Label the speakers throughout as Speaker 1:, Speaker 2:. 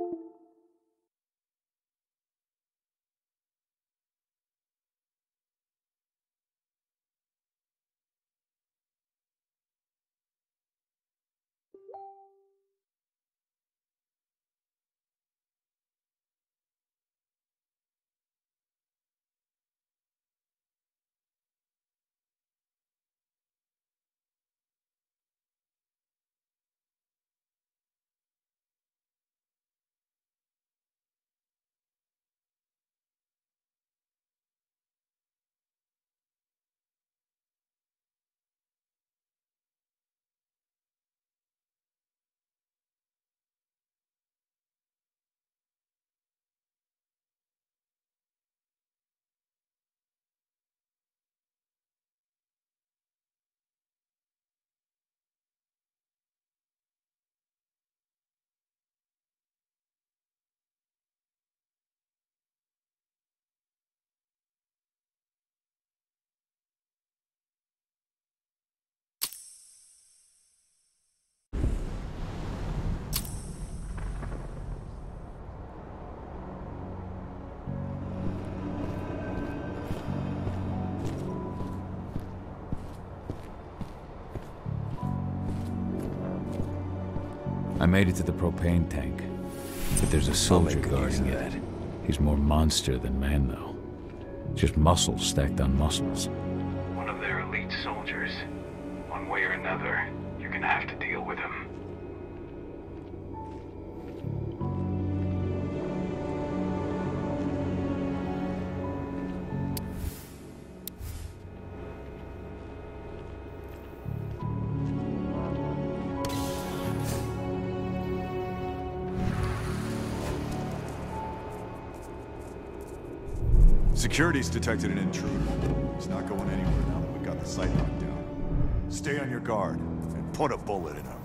Speaker 1: I made it to the propane tank, but there's a oh soldier guarding it. He's more monster than man, though. Just muscles stacked on muscles.
Speaker 2: One of their elite soldiers. One way or another, you're gonna have to deal with him.
Speaker 3: Security's detected an intruder. He's not going anywhere now that we've got the site locked down. Stay on your guard and put a bullet in him.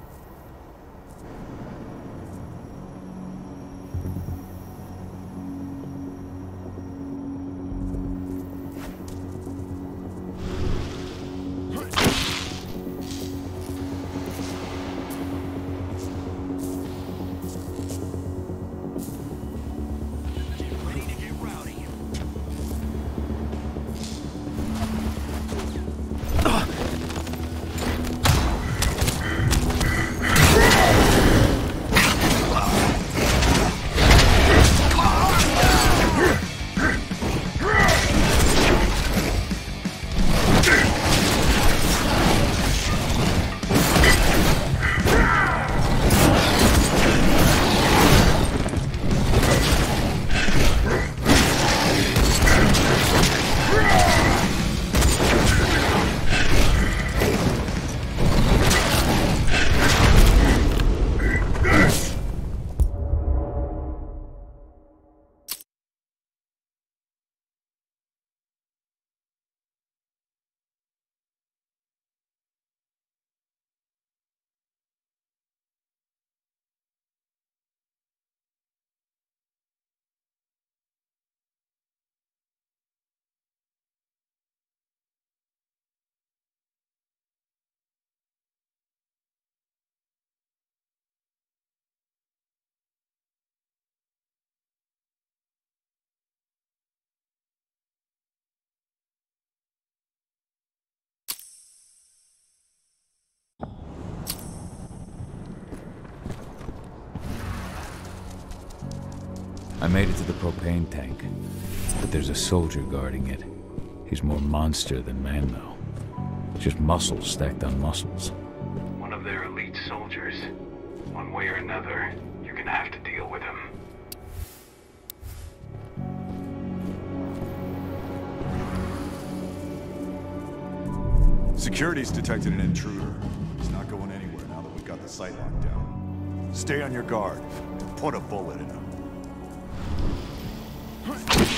Speaker 1: I made it to the propane tank, but there's a soldier guarding it. He's more monster than man, though. Just muscles stacked on muscles.
Speaker 2: One of their elite soldiers. One way or another, you're gonna have to deal with him.
Speaker 3: Security's detected an intruder. He's not going anywhere now that we've got the site locked down. Stay on your guard and put a bullet in him.
Speaker 4: That?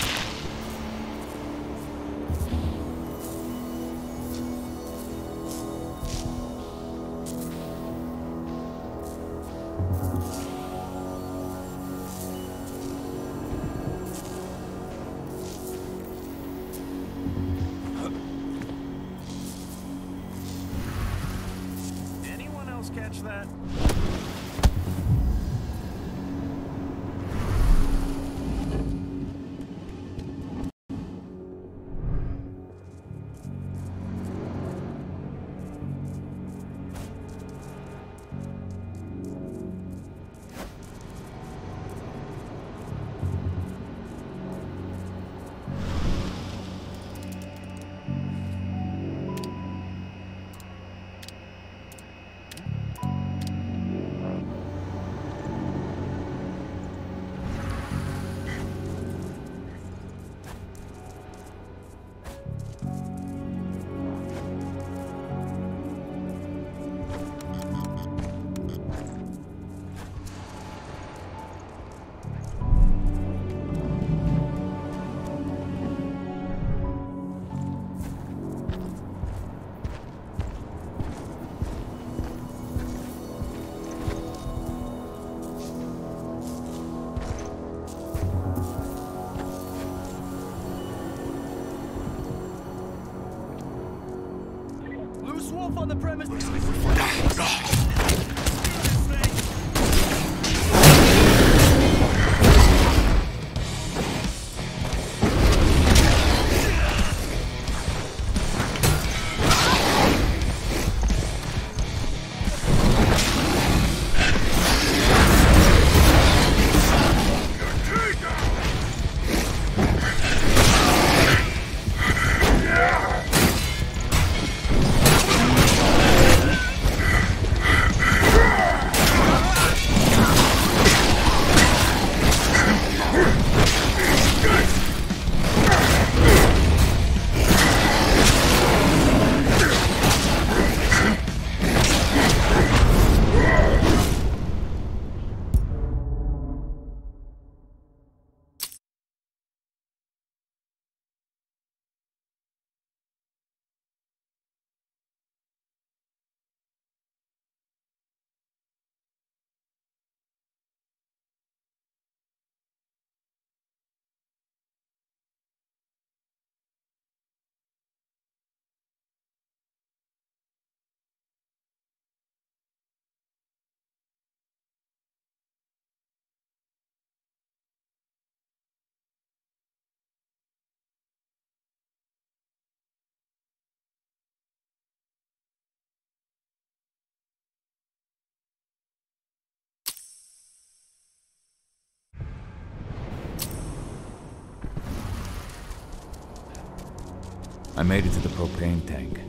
Speaker 1: Made it to the propane tank,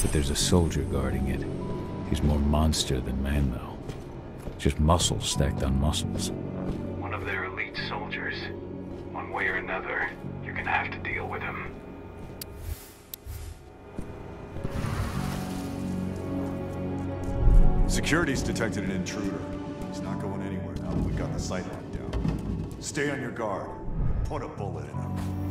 Speaker 1: but there's a soldier guarding it. He's more monster than man, though. Just muscles stacked on muscles.
Speaker 2: One of their elite soldiers. One way or another, you're gonna have to deal with him.
Speaker 3: Security's detected an intruder. He's not going anywhere now that we've got the site locked down. Stay on your guard and put a bullet in him.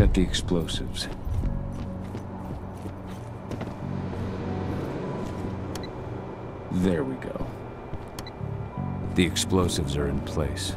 Speaker 1: Set the explosives. There we go. The explosives are in place.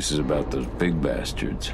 Speaker 1: This is about those big bastards.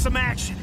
Speaker 5: some action.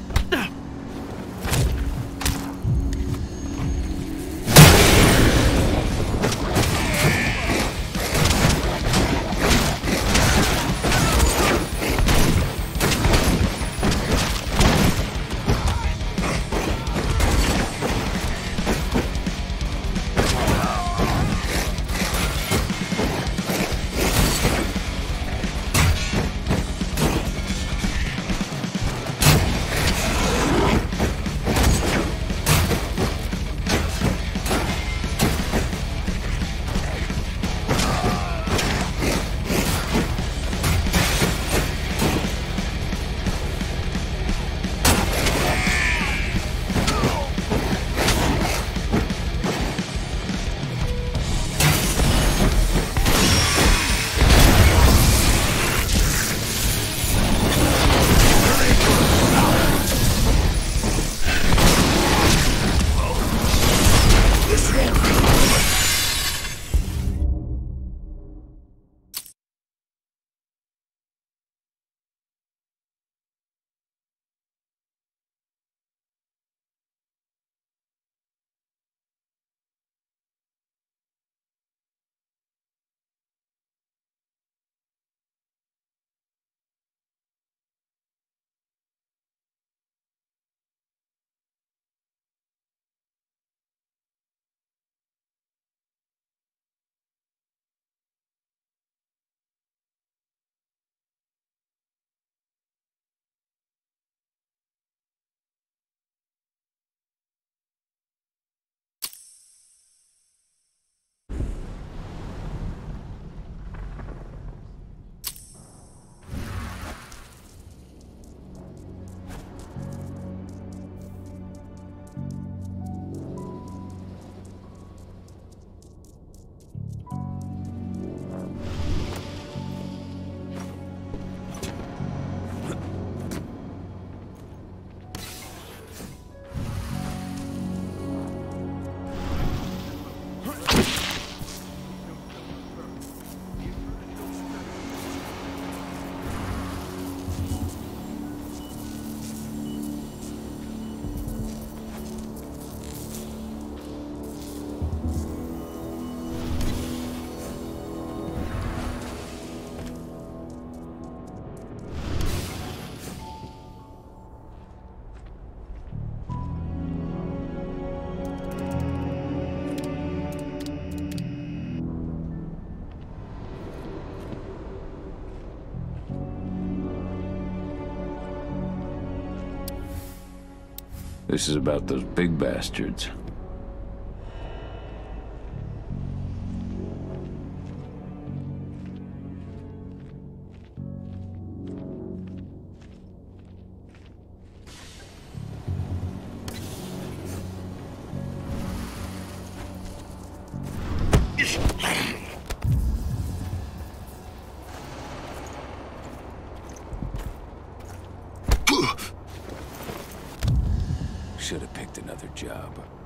Speaker 1: This is about those big bastards. job.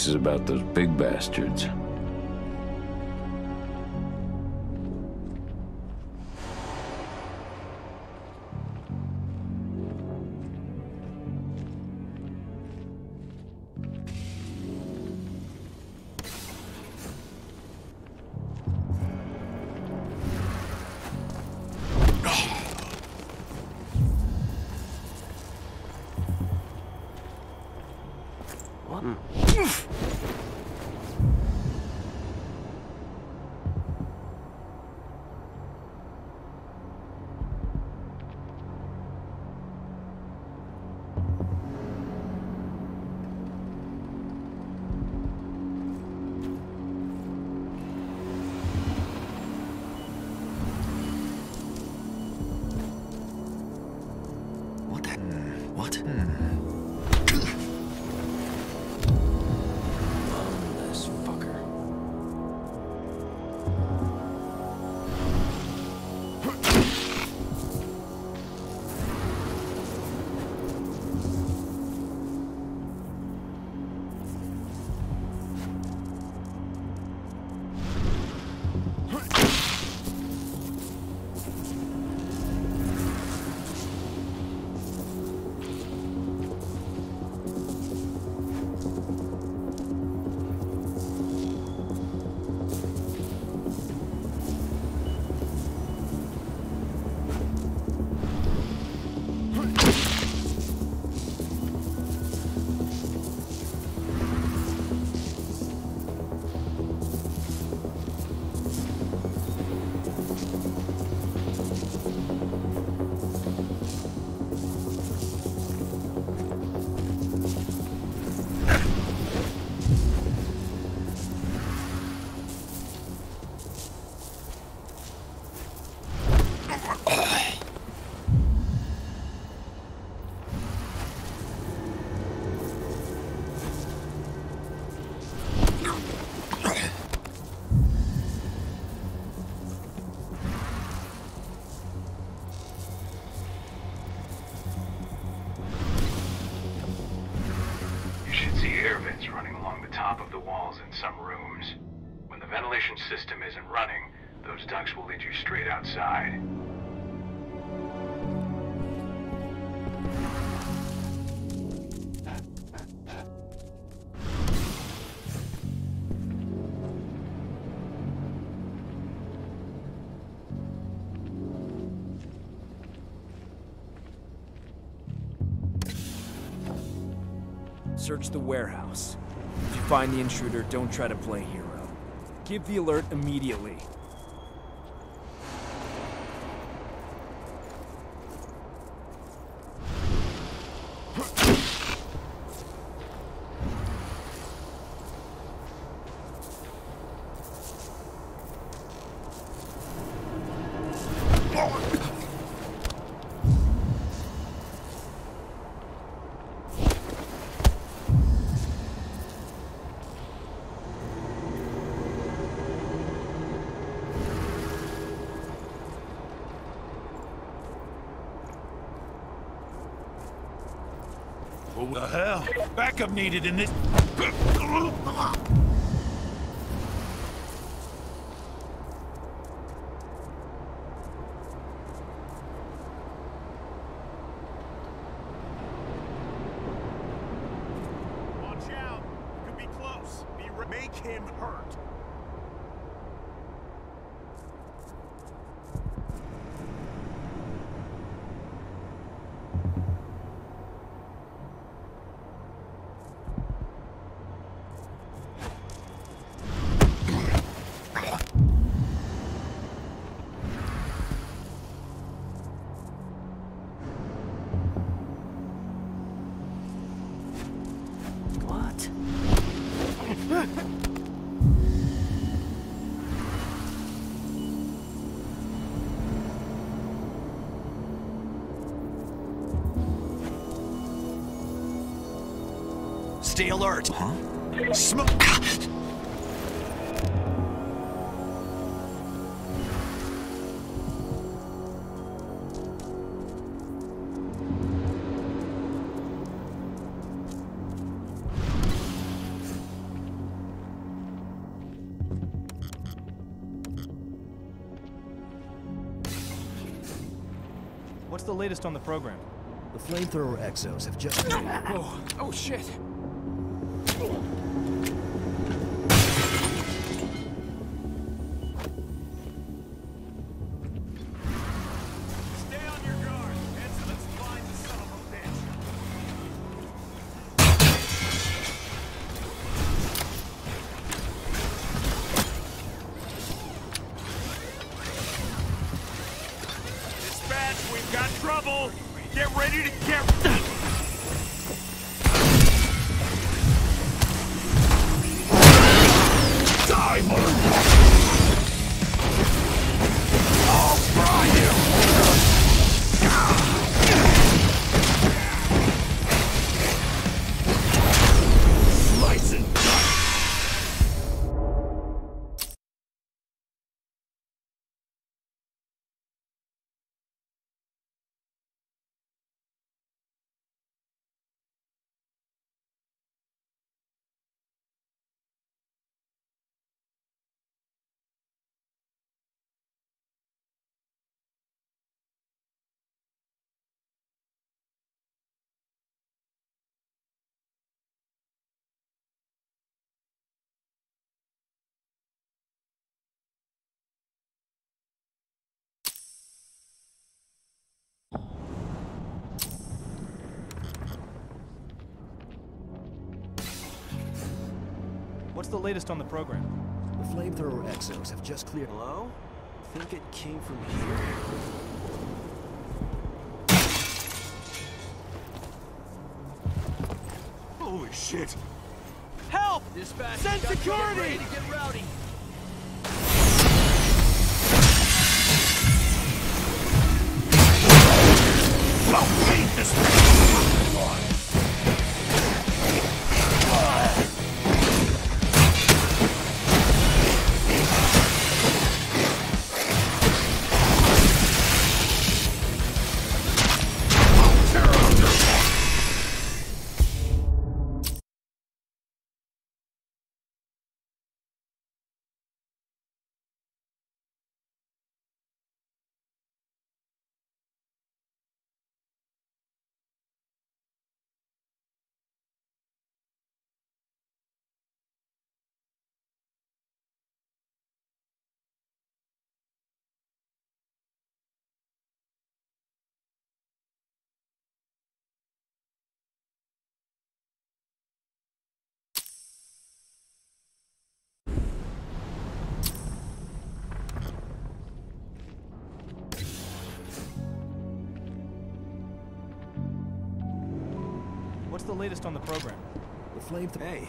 Speaker 1: This is about those big bastards.
Speaker 2: System isn't running, those ducts will lead you straight outside.
Speaker 6: Search the warehouse. If you find the intruder, don't try to play hero. Give the alert immediately.
Speaker 5: What the hell? Backup needed in this.
Speaker 7: Latest on the program?
Speaker 8: The flamethrower exos have just.
Speaker 5: Oh, oh shit.
Speaker 7: What's the latest on the program?
Speaker 8: The flamethrower exos have just cleared.
Speaker 6: Hello? Think it came from here?
Speaker 9: Holy shit!
Speaker 7: Help!
Speaker 5: Dispatch.
Speaker 7: Send security!
Speaker 5: Ready to get rowdy.
Speaker 7: What's the latest on the program?
Speaker 8: The flame...
Speaker 6: Hey,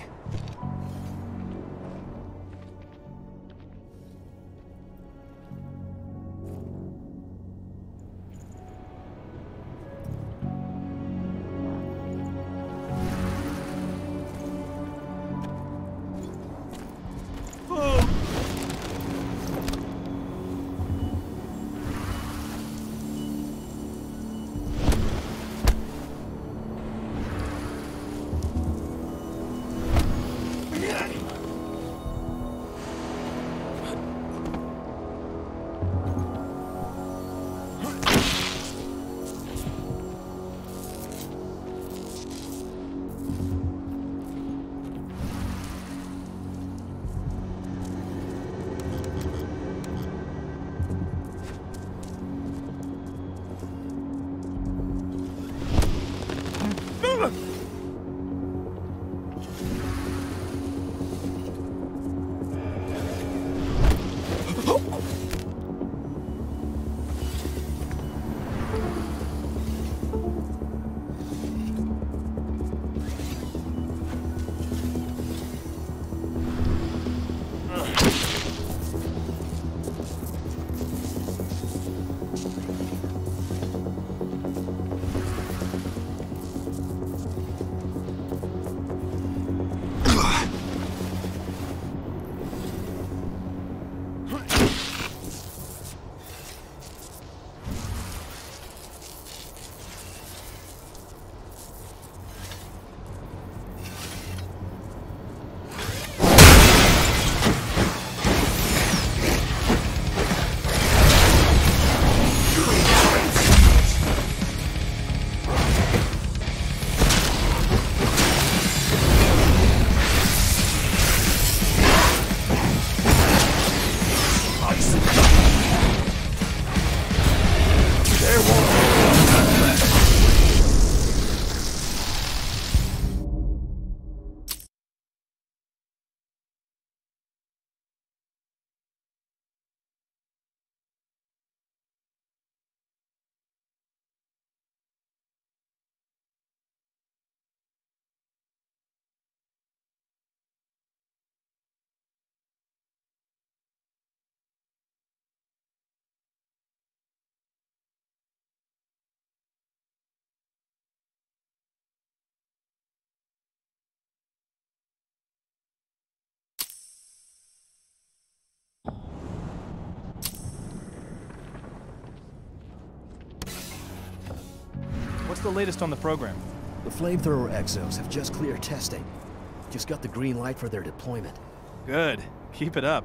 Speaker 7: What's the latest on the program?
Speaker 8: The flamethrower exos have just cleared testing. Just got the green light for their deployment.
Speaker 7: Good. Keep it up.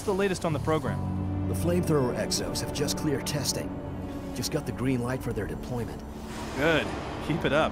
Speaker 7: What's the latest on the program?
Speaker 8: The flamethrower exos have just cleared testing. Just got the green light for their deployment.
Speaker 7: Good. Keep it up.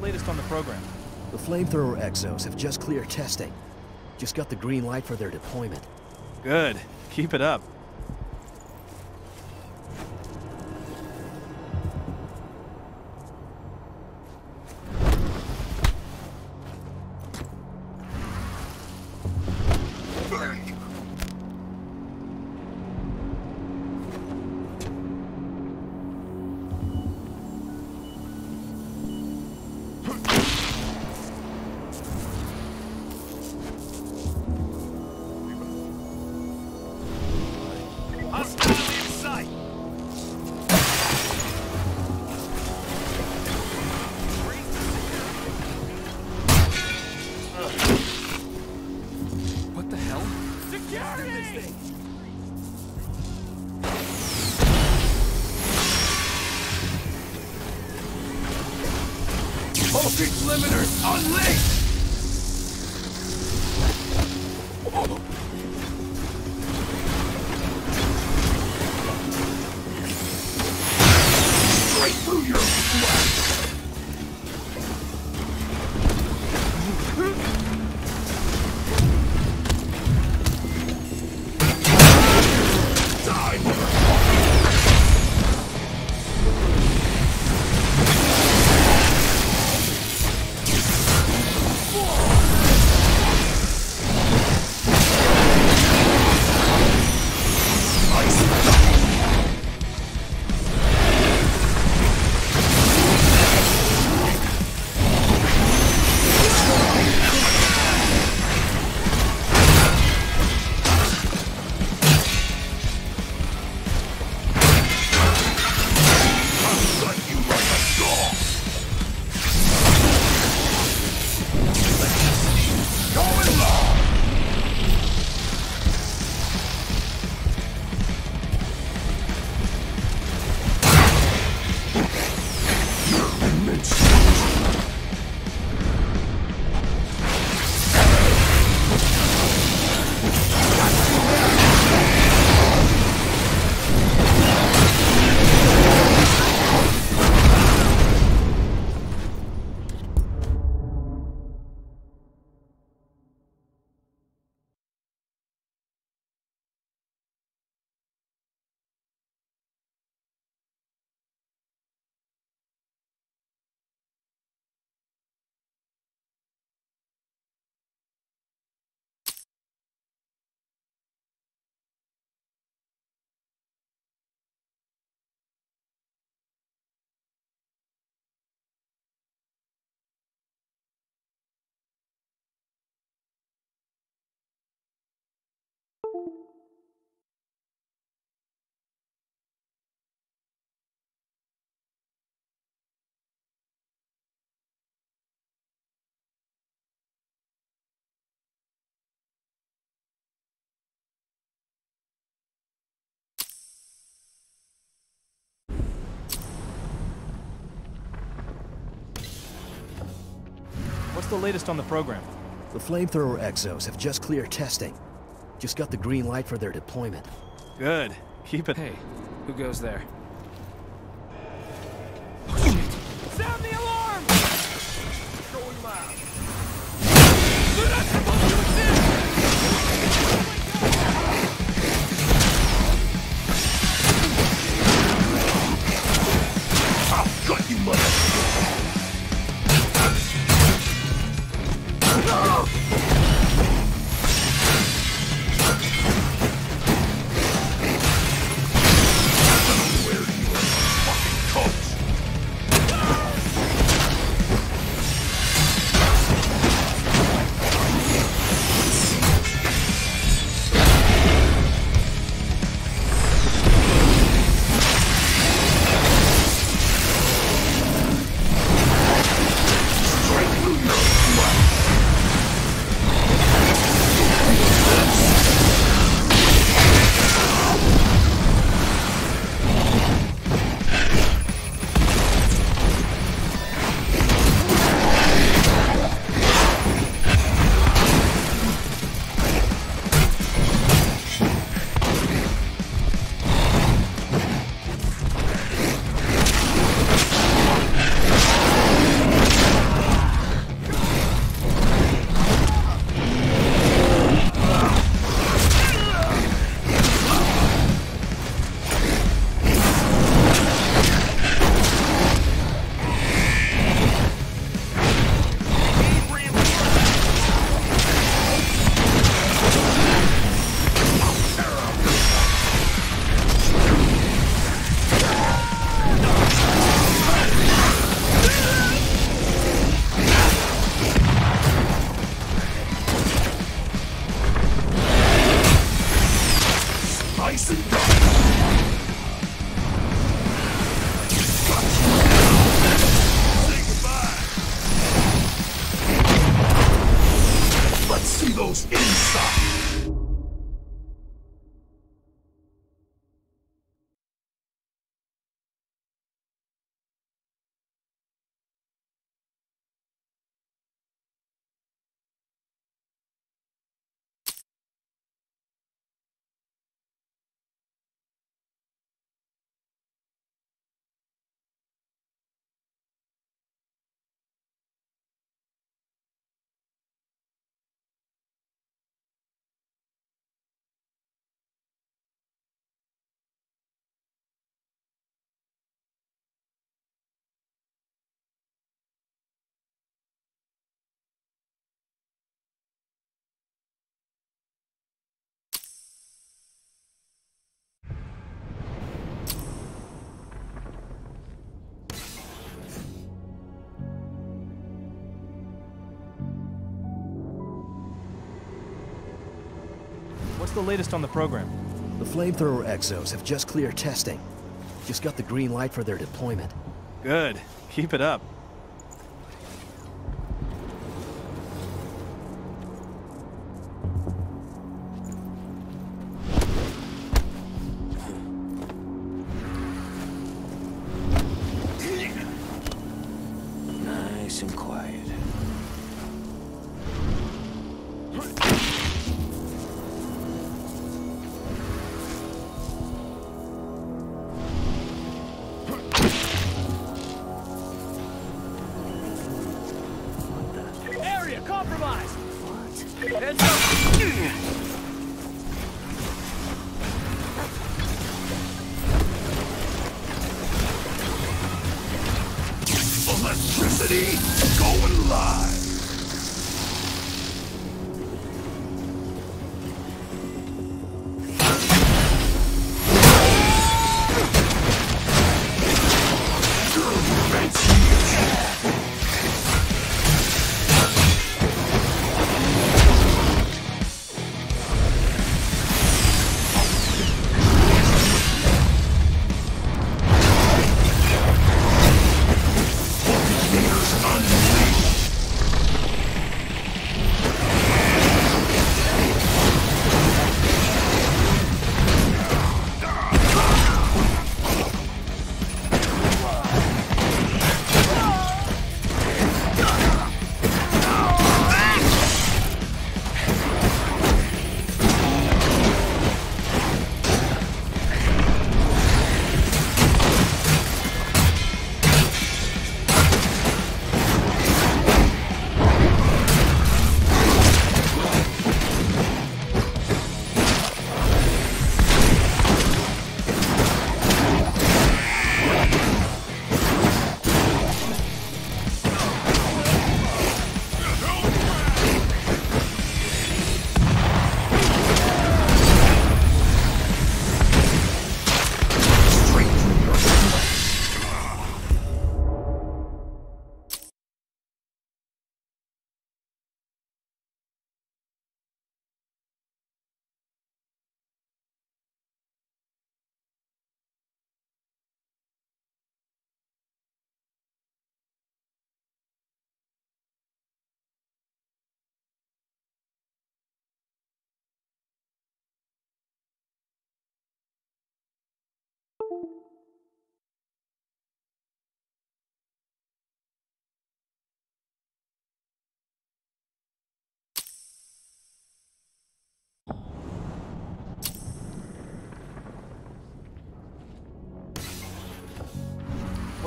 Speaker 7: Latest on the program?
Speaker 8: The flamethrower exos have just cleared testing. Just got the green light for their deployment.
Speaker 7: Good. Keep it up. What's the latest on the program?
Speaker 8: The flamethrower exos have just cleared testing. Just got the green light for their deployment.
Speaker 7: Good. Keep it.
Speaker 6: Hey, who goes there?
Speaker 5: Sound the
Speaker 7: the latest on the program?
Speaker 8: The flamethrower exos have just cleared testing. Just got the green light for their deployment.
Speaker 7: Good. Keep it up.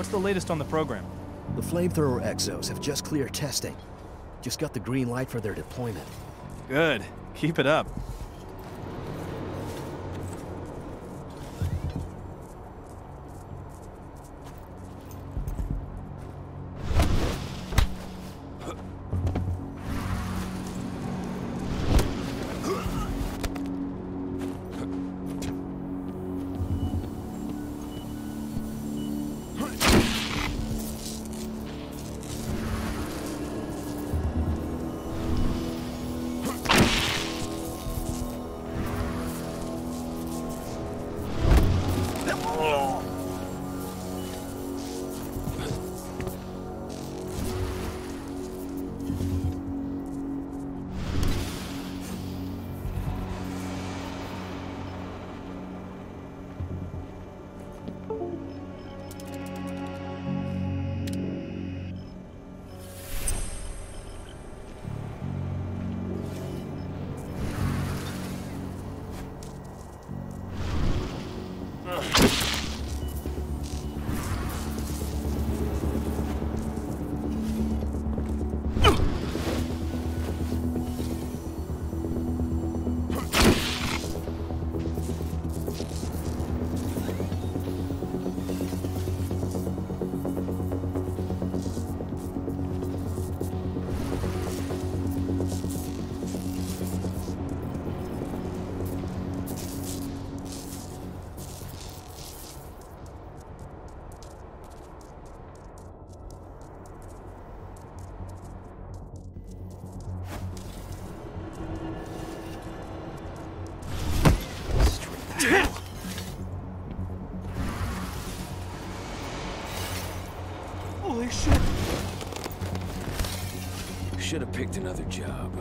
Speaker 7: What's the latest on the program?
Speaker 8: The flamethrower exos have just cleared testing. Just got the green light for their deployment.
Speaker 7: Good. Keep it up.
Speaker 1: Should have picked another job.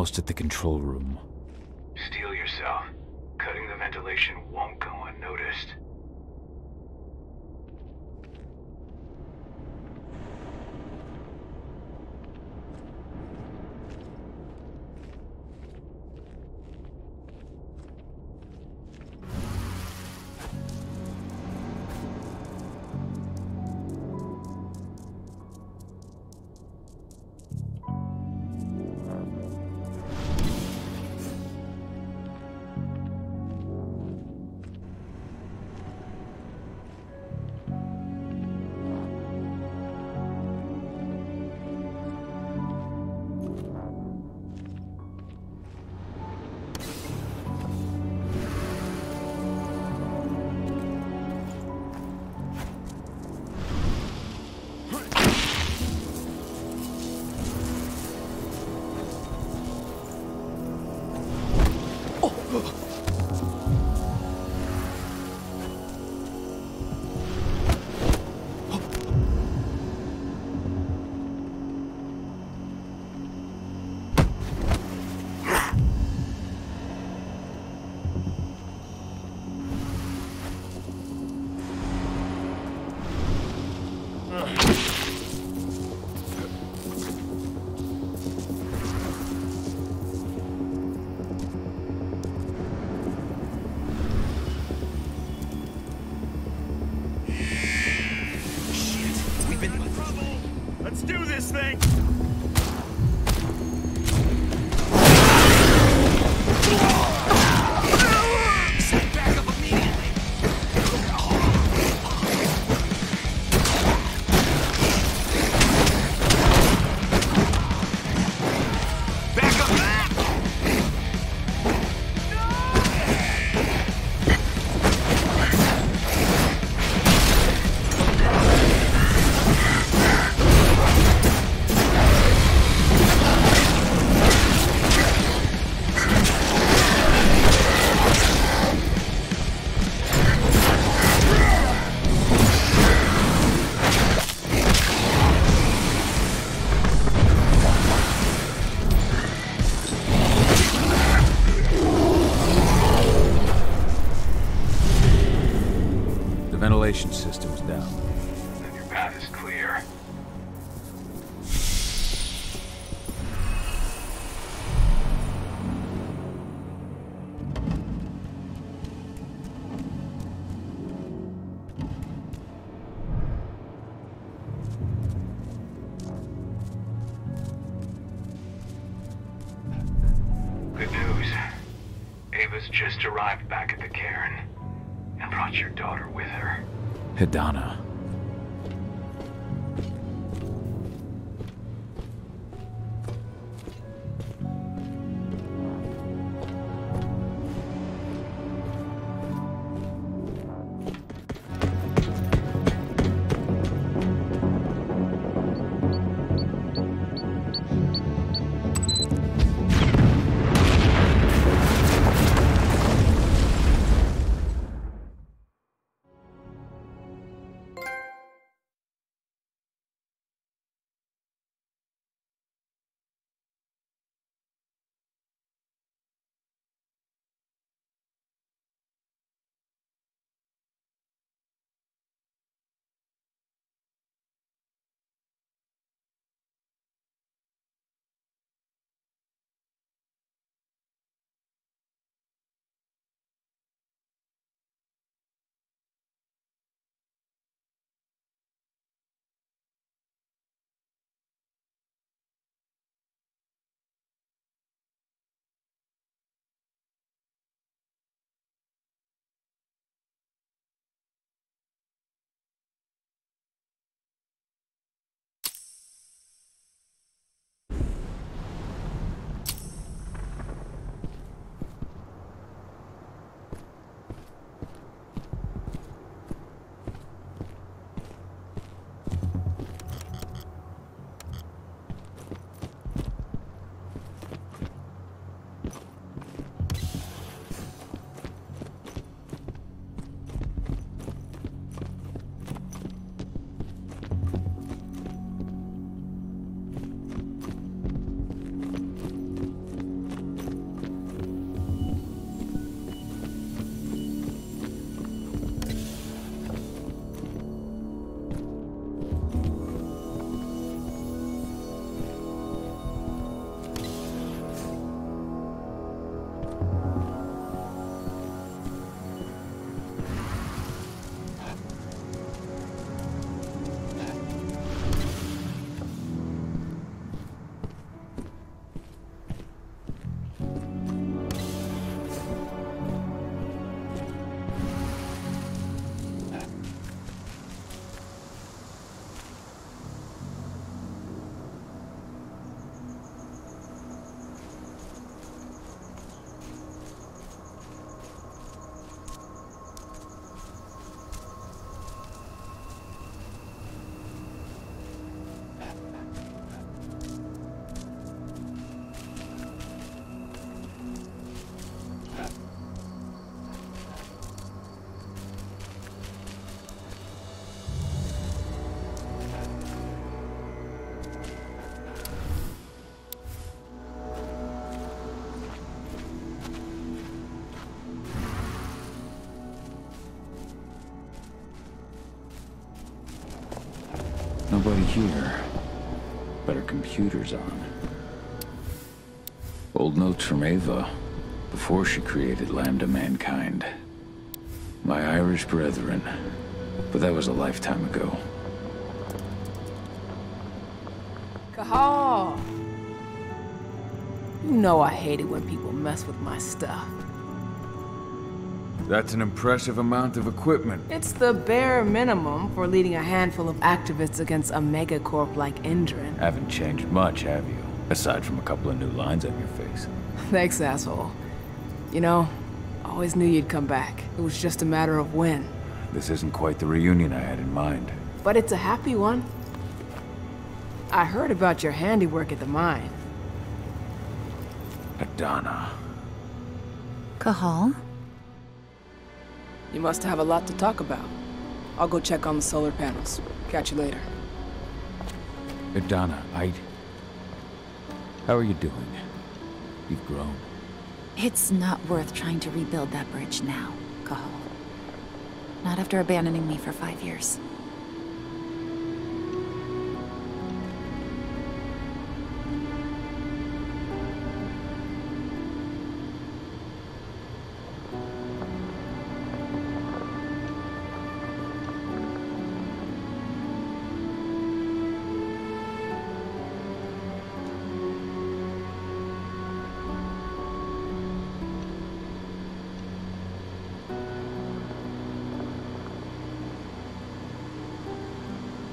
Speaker 1: Almost at the control room.
Speaker 2: Steel yourself. Cutting the ventilation won't go unnoticed. Ava's just arrived back at the cairn and brought your daughter with her.
Speaker 1: Adana. Nobody here. But her computer's on. Old notes from Ava, before she created Lambda Mankind. My Irish brethren. But that was a lifetime ago.
Speaker 10: Cahal! You know I hate it when people mess with my stuff.
Speaker 1: That's an impressive amount of equipment.
Speaker 10: It's the bare minimum for leading a handful of activists against a megacorp like Endron.
Speaker 1: Haven't changed much, have you? Aside from a couple of new lines on your face.
Speaker 10: Thanks, asshole. You know, I always knew you'd come back. It was just a matter of when.
Speaker 1: This isn't quite the reunion I had in mind.
Speaker 10: But it's a happy one. I heard about your handiwork at the mine.
Speaker 1: Adana.
Speaker 11: Cahal?
Speaker 10: You must have a lot to talk about. I'll go check on the solar panels. Catch you later.
Speaker 1: Adana, I... How are you doing? You've grown.
Speaker 11: It's not worth trying to rebuild that bridge now, Cahal. Not after abandoning me for five years.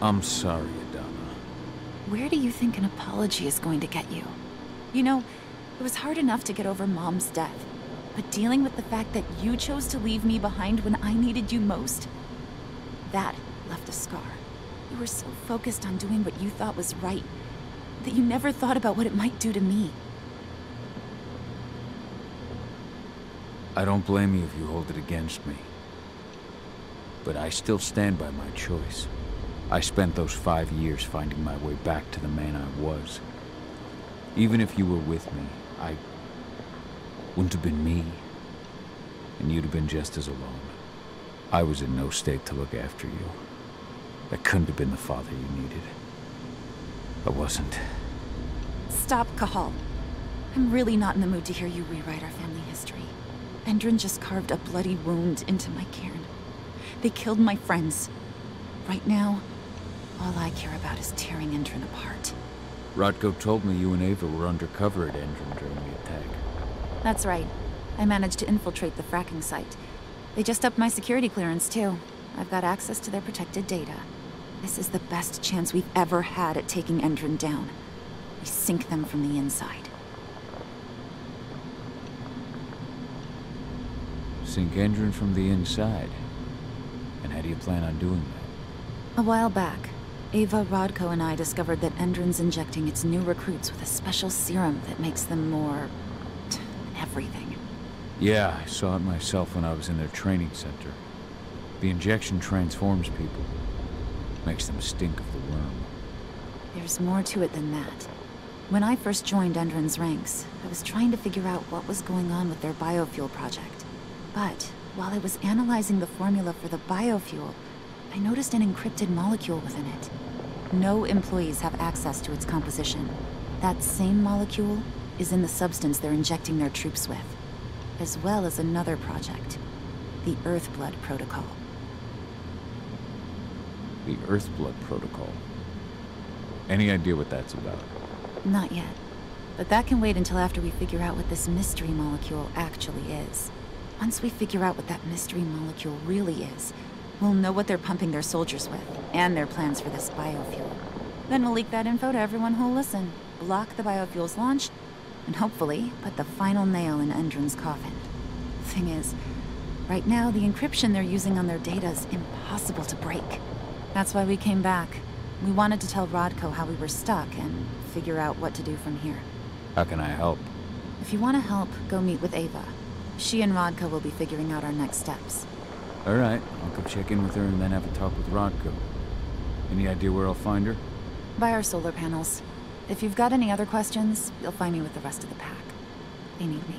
Speaker 1: I'm sorry, Adana.
Speaker 11: Where do you think an apology is going to get you? You know, it was hard enough to get over Mom's death. But dealing with the fact that you chose to leave me behind when I needed you most, that left a scar. You were so focused on doing what you thought was right, that you never thought about what it might do to me.
Speaker 1: I don't blame you if you hold it against me. But I still stand by my choice. I spent those five years finding my way back to the man I was. Even if you were with me, I wouldn't have been me. And you'd have been just as alone. I was in no state to look after you. I couldn't have been the father you needed. I wasn't.
Speaker 11: Stop, Cahal. I'm really not in the mood to hear you rewrite our family history. Endron just carved a bloody wound into my cairn. They killed my friends. Right now, all I care about is tearing Endron apart.
Speaker 1: Rodko told me you and Ava were undercover at Endron during the attack.
Speaker 11: That's right. I managed to infiltrate the fracking site. They just upped my security clearance, too. I've got access to their protected data. This is the best chance we've ever had at taking Endron down. We sink them from the inside.
Speaker 1: Sink Endron from the inside. And how do you plan on doing that?
Speaker 11: A while back, Ava, Rodko, and I discovered that Endron's injecting its new recruits with a special serum that makes them more... everything.
Speaker 1: Yeah, I saw it myself when I was in their training center. The injection transforms people. Makes them stink of the worm.
Speaker 11: There's more to it than that. When I first joined Endron's ranks, I was trying to figure out what was going on with their biofuel project. But, while I was analyzing the formula for the biofuel, I noticed an encrypted molecule within it. No employees have access to its composition. That same molecule is in the substance they're injecting their troops with, as well as another project, the Earthblood Protocol.
Speaker 1: The Earthblood Protocol. Any idea what that's about?
Speaker 11: Not yet. But that can wait until after we figure out what this mystery molecule actually is. Once we figure out what that mystery molecule really is, we'll know what they're pumping their soldiers with, and their plans for this biofuel. Then we'll leak that info to everyone who'll listen, block the biofuel's launch, and hopefully put the final nail in Endron's coffin. Thing is, right now the encryption they're using on their data is impossible to break. That's why we came back. We wanted to tell Rodko how we were stuck and figure out what to do from here.
Speaker 1: How can I help?
Speaker 11: If you want to help, go meet with Ava. She and Rodko will be figuring out our next steps.
Speaker 1: Alright, I'll go check in with her and then have a talk with Rodko. Any idea where I'll find her?
Speaker 11: By our solar panels. If you've got any other questions, you'll find me with the rest of the pack. They need me.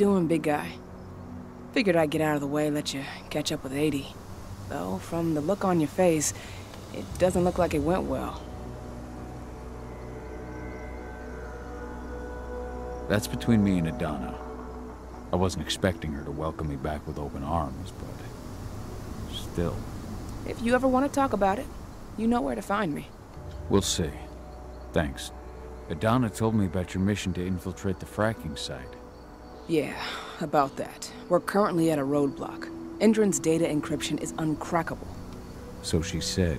Speaker 10: Doing, big guy? Figured I'd get out of the way, let you catch up with Adana. Though, from the look on your face, it doesn't look like it went well.
Speaker 1: That's between me and Adana. I wasn't expecting her to welcome me back with open arms, but still.
Speaker 10: If you ever want to talk about it, you know where to find me.
Speaker 1: We'll see. Thanks. Adana told me about your mission to infiltrate the fracking site.
Speaker 10: Yeah, about that. We're currently at a roadblock. Endron's data encryption is uncrackable.
Speaker 1: So she said.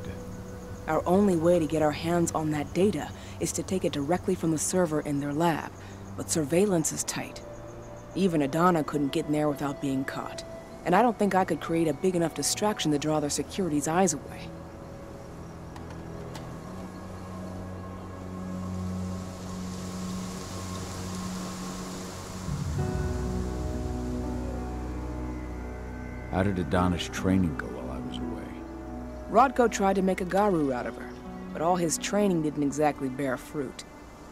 Speaker 10: Our only way to get our hands on that data is to take it directly from the server in their lab, but surveillance is tight. Even Adana couldn't get in there without being caught. And I don't think I could create a big enough distraction to draw their security's eyes away.
Speaker 1: How did Adana's training go while I was away?
Speaker 10: Rodko tried to make a Garou out of her, but all his training didn't exactly bear fruit.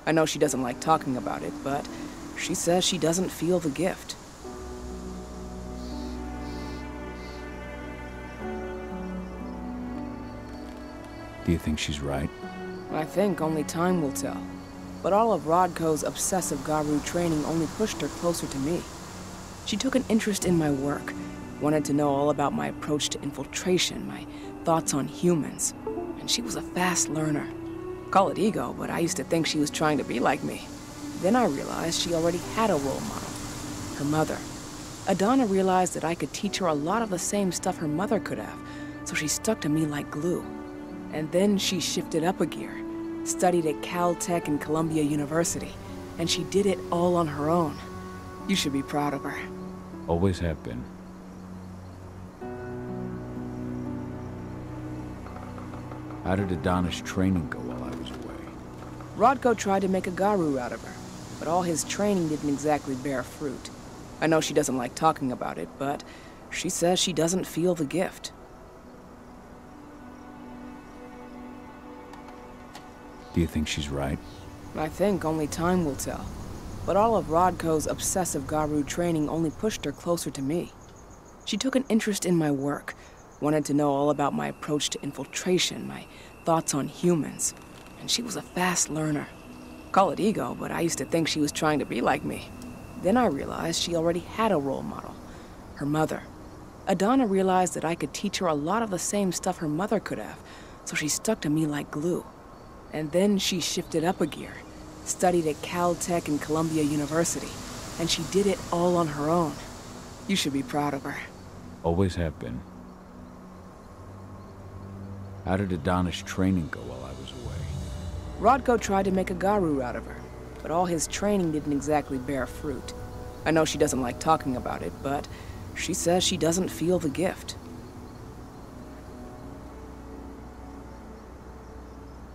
Speaker 10: I know she doesn't like talking about it, but she says she doesn't feel the gift.
Speaker 1: Do you think she's right?
Speaker 10: I think only time will tell. But all of Rodko's obsessive Garou training only pushed her closer to me. She took an interest in my work, wanted to know all about my approach to infiltration, my thoughts on humans, and she was a fast learner. Call it ego, but I used to think she was trying to be like me. Then I realized she already had a role model, her mother. Adana realized that I could teach her a lot of the same stuff her mother could have, so she stuck to me like glue. And then she shifted up a gear, studied at Caltech and Columbia University, and she did it all on her own. You should be proud of her.
Speaker 1: Always have been. How did Adana's training go while I was away?
Speaker 10: Rodko tried to make a Garou out of her, but all his training didn't exactly bear fruit. I know she doesn't like talking about it, but she says she doesn't feel the gift.
Speaker 1: Do you think she's right?
Speaker 10: I think only time will tell. But all of Rodko's obsessive Garou training only pushed her closer to me. She took an interest in my work, wanted to know all about my approach to infiltration, my thoughts on humans, and she was a fast learner. Call it ego, but I used to think she was trying to be like me. Then I realized she already had a role model, her mother. Adana realized that I could teach her a lot of the same stuff her mother could have, so she stuck to me like glue. And then she shifted up a gear, studied at Caltech and Columbia University, and she did it all on her own. You should be proud of her.
Speaker 1: Always have been. How did Adana's training go while I was away?
Speaker 10: Rodko tried to make a Garou out of her, but all his training didn't exactly bear fruit. I know she doesn't like talking about it, but she says she doesn't feel the gift.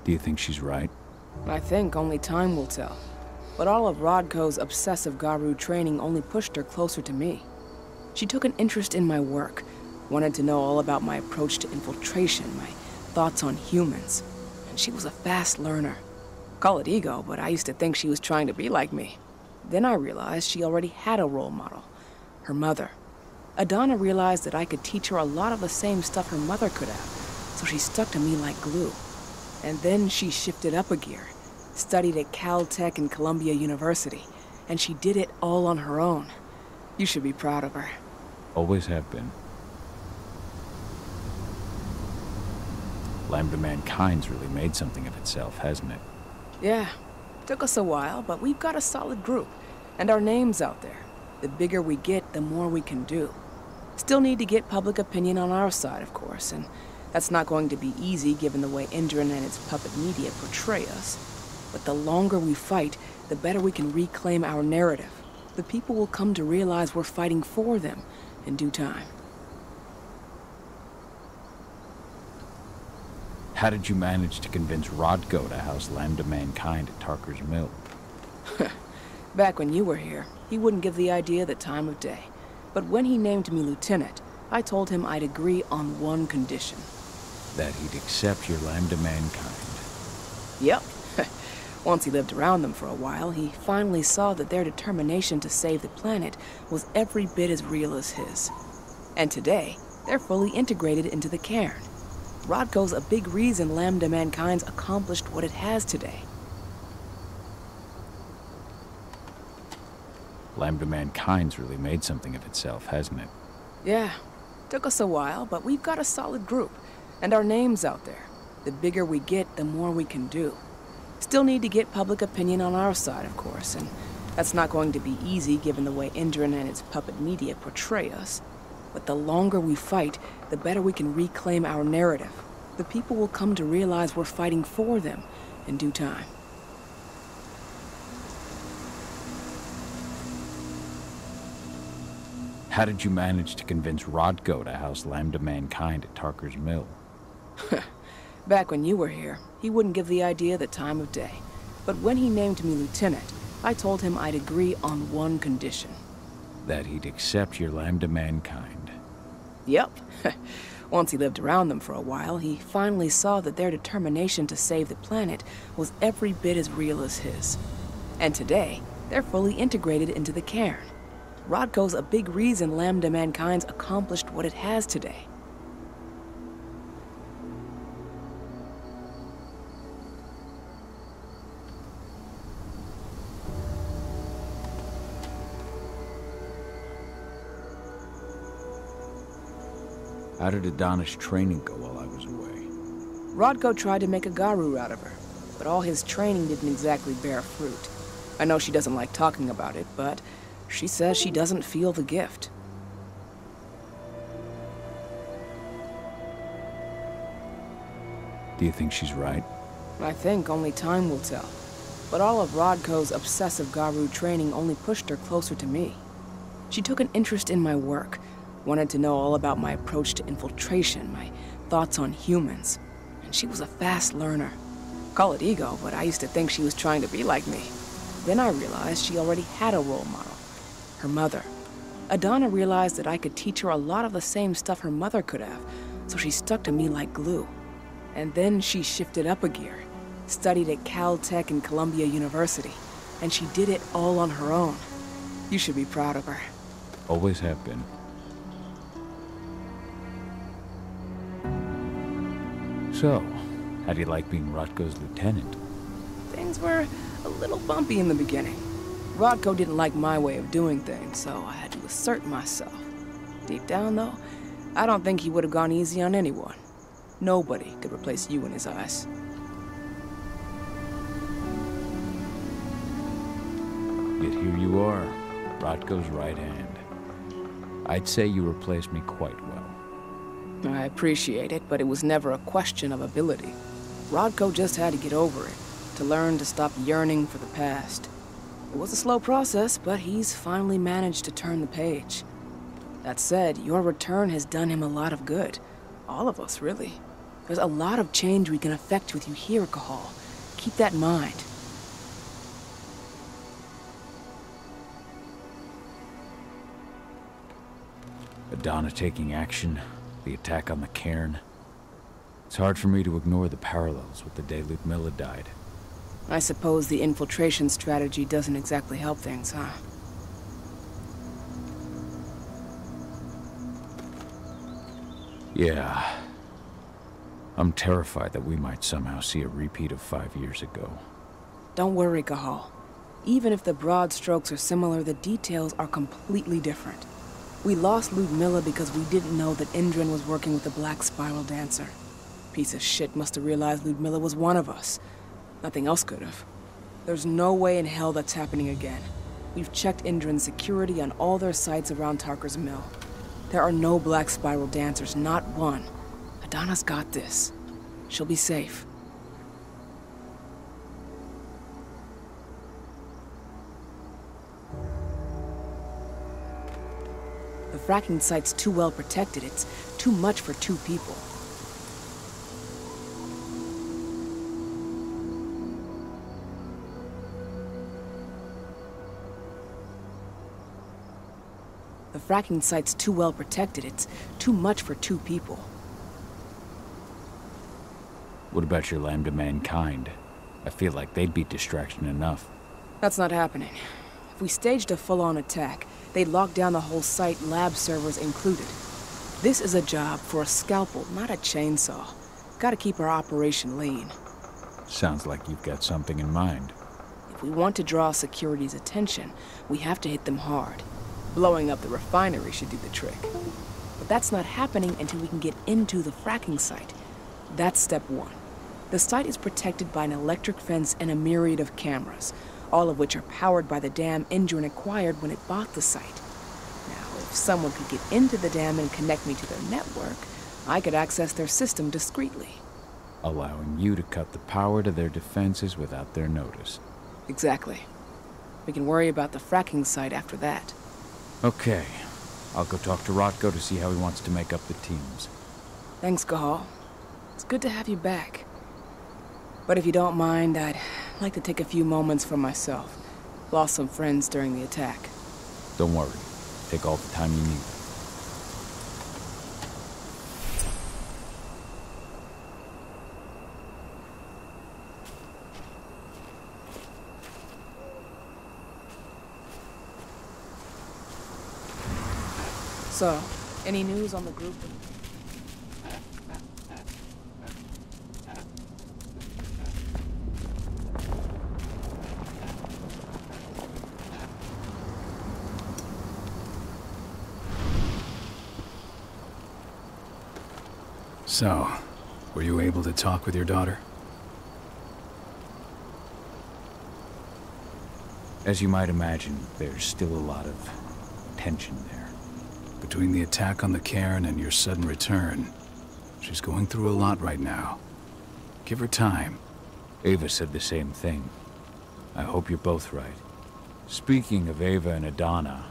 Speaker 1: Do you think she's right?
Speaker 10: I think only time will tell. But all of Rodko's obsessive Garou training only pushed her closer to me. She took an interest in my work, wanted to know all about my approach to infiltration, my thoughts on humans, and she was a fast learner. Call it ego, but I used to think she was trying to be like me. Then I realized she already had a role model, her mother. Adana realized that I could teach her a lot of the same stuff her mother could have, so she stuck to me like glue. And then she shifted up a gear, studied at Caltech and Columbia University, and she did it all on her own. You should be proud of her.
Speaker 1: Always have been. Lambda Mankind's really made something of itself, hasn't it?
Speaker 10: Yeah. Took us a while, but we've got a solid group. And our name's out there. The bigger we get, the more we can do. Still need to get public opinion on our side, of course, and that's not going to be easy given the way Endron and its puppet media portray us. But the longer we fight, the better we can reclaim our narrative. The people will come to realize we're fighting for them in due time.
Speaker 1: How did you manage to convince Rodko to house Lambda Mankind at Tarker's Mill?
Speaker 10: Back when you were here, he wouldn't give the idea the time of day. But when he named me lieutenant, I told him I'd agree on one condition.
Speaker 1: That he'd accept your Lambda Mankind.
Speaker 10: Yep. Once he lived around them for a while, he finally saw that their determination to save the planet was every bit as real as his. And today, they're fully integrated into the cairn. Rodko's a big reason Lambda Mankind's accomplished what it has today.
Speaker 1: Lambda Mankind's really made something of itself, hasn't it?
Speaker 10: Yeah. Took us a while, but we've got a solid group. And our name's out there. The bigger we get, the more we can do. Still need to get public opinion on our side, of course, and that's not going to be easy given the way Endron and its puppet media portray us. But the longer we fight, the better we can reclaim our narrative. The people will come to realize we're fighting for them in due time.
Speaker 1: How did you manage to convince Rodko to house Lambda Mankind at Tarker's Mill?
Speaker 10: Back when you were here, he wouldn't give the idea the time of day. But when he named me lieutenant, I told him I'd agree on one condition.
Speaker 1: That he'd accept your Lambda Mankind.
Speaker 10: Yep. Once he lived around them for a while, he finally saw that their determination to save the planet was every bit as real as his. And today, they're fully integrated into the cairn. Rodko's a big reason Lambda Mankind's accomplished what it has today.
Speaker 1: How did Adana's training go while I was away?
Speaker 10: Rodko tried to make a Garou out of her, but all his training didn't exactly bear fruit. I know she doesn't like talking about it, but she says she doesn't feel the gift.
Speaker 1: Do you think she's right?
Speaker 10: I think only time will tell. But all of Rodko's obsessive Garou training only pushed her closer to me. She took an interest in my work, wanted to know all about my approach to infiltration, my thoughts on humans. And she was a fast learner. Call it ego, but I used to think she was trying to be like me. Then I realized she already had a role model her mother. Adana realized that I could teach her a lot of the same stuff her mother could have, so she stuck to me like glue. And then she shifted up a gear, studied at Caltech and Columbia University, and she did it all on her own. You should be proud of her.
Speaker 1: Always have been. So, how do you like being Rodko's lieutenant?
Speaker 10: Things were a little bumpy in the beginning. Rodko didn't like my way of doing things, so I had to assert myself. Deep down, though, I don't think he would have gone easy on anyone. Nobody could replace you in his eyes.
Speaker 1: Yet here you are, Rodko's right hand. I'd say you replaced me quite well.
Speaker 10: I appreciate it, but it was never a question of ability. Rodko just had to get over it, to learn to stop yearning for the past. It was a slow process, but he's finally managed to turn the page. That said, your return has done him a lot of good. All of us, really. There's a lot of change we can effect with you here, Cahal. Keep that in mind.
Speaker 1: Adana taking action, the attack on the cairn. It's hard for me to ignore the parallels with the day Ludmilla died.
Speaker 10: I suppose the infiltration strategy doesn't exactly help things, huh?
Speaker 1: Yeah. I'm terrified that we might somehow see a repeat of five years ago.
Speaker 10: Don't worry, Cahal. Even if the broad strokes are similar, the details are completely different. We lost Ludmilla because we didn't know that Endron was working with the Black Spiral Dancer. Piece of shit must have realized Ludmilla was one of us. Nothing else could have. There's no way in hell that's happening again. We've checked Endron's security on all their sites around Tarker's Mill. There are no Black Spiral Dancers, not one. Adana's got this. She'll be safe. Fracking site's too well protected. It's too much for two people. The fracking site's too well protected. It's too much for two people.
Speaker 1: What about your Lambda Mankind? I feel like they'd be distraction enough.
Speaker 10: That's not happening. If we staged a full-on attack, they'd lock down the whole site, lab servers included. This is a job for a scalpel, not a chainsaw. Gotta keep our operation lean.
Speaker 1: Sounds like you've got something in mind.
Speaker 10: If we want to draw security's attention, we have to hit them hard. Blowing up the refinery should do the trick. But that's not happening until we can get into the fracking site. That's step one. The site is protected by an electric fence and a myriad of cameras, all of which are powered by the dam Endron acquired when it bought the site. Now, if someone could get into the dam and connect me to their network, I could access their system discreetly.
Speaker 1: Allowing you to cut the power to their defenses without their notice.
Speaker 10: Exactly. We can worry about the fracking site after that.
Speaker 1: Okay. I'll go talk to Rodko to see how he wants to make up the teams.
Speaker 10: Thanks, Cahal. It's good to have you back. But if you don't mind, I'd like to take a few moments for myself. Lost some friends during the attack.
Speaker 1: Don't worry. Take all the time you need.
Speaker 10: So, any news on the group?
Speaker 12: So, were you able to talk with your daughter?
Speaker 1: As you might imagine, there's still a lot of tension there.
Speaker 12: Between the attack on the cairn and your sudden return, she's going through a lot right now. Give her time.
Speaker 1: Ava said the same thing. I hope you're both right. Speaking of Ava and Adana,